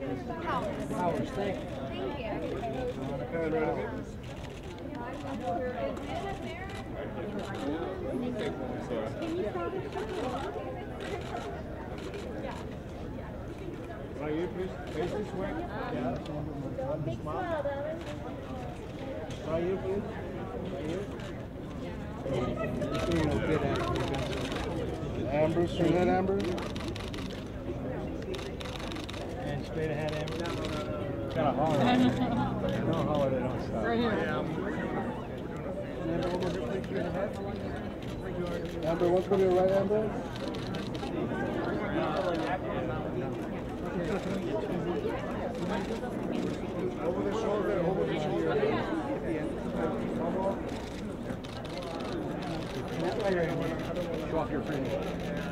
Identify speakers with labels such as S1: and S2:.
S1: Powers, thank you.
S2: Thank you.
S3: Right here, please. Face this way. Yeah.
S2: Big smile, darling.
S3: Right here, please. Right here. Amber, straight ahead, Amber.
S1: And straight ahead, Amber.
S3: Kind of hard.
S1: Don't holler, they don't stop.
S3: Right here. Amber, what's with your right, Amber? Over the shoulder, over the shoulder.
S1: Show off your fringe.